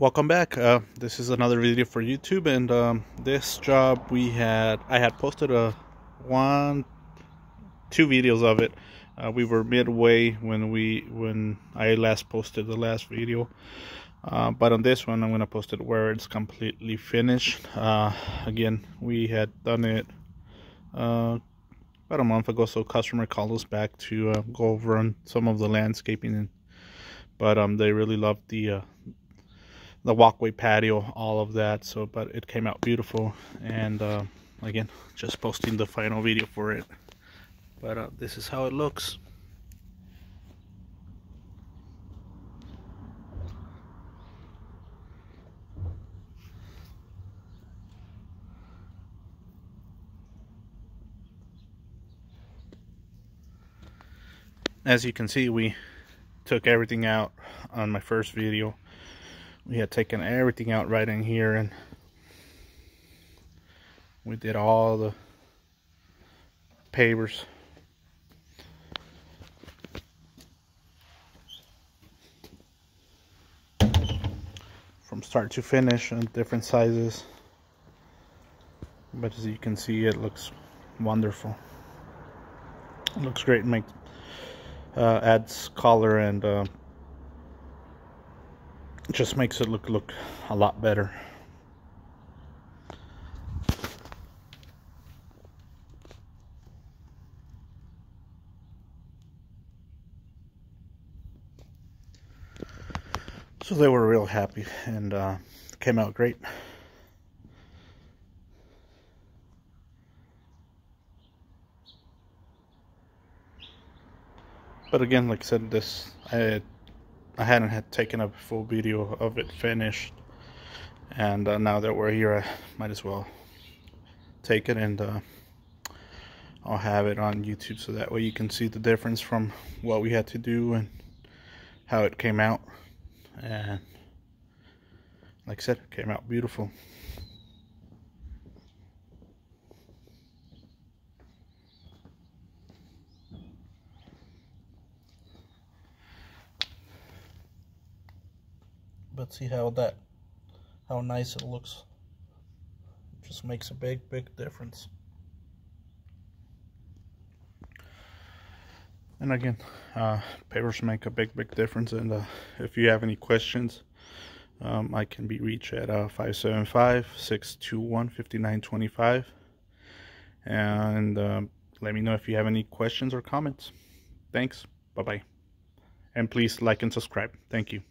welcome back. Uh, this is another video for youtube and um, this job we had i had posted a one two videos of it. Uh, we were midway when we when i last posted the last video. Uh, but on this one i'm going to post it where it's completely finished. Uh, again we had done it uh, about a month ago so customer called us back to uh, go over on some of the landscaping. And but um, they really loved the the walkway patio all of that so but it came out beautiful and uh, again just posting the final video for it. But uh, this is how it looks. As you can see we took everything out on my first video we had taken everything out right in here and we did all the pavers from start to finish and different sizes. But as you can see it looks wonderful. It looks great. And makes uh, adds color and uh, just makes it look look a lot better. So they were real happy and uh, came out great. But again like I said this I I hadn't had taken a full video of it finished and uh, now that we're here I might as well take it and uh, I'll have it on YouTube so that way you can see the difference from what we had to do and how it came out. And like I said it came out beautiful but see how that how nice it looks. It just makes a big big difference. And again uh, pavers make a big big difference and uh, if you have any questions um, I can be reached at uh, 575-621-5925 and um, let me know if you have any questions or comments. Thanks. Bye bye and please like and subscribe. Thank you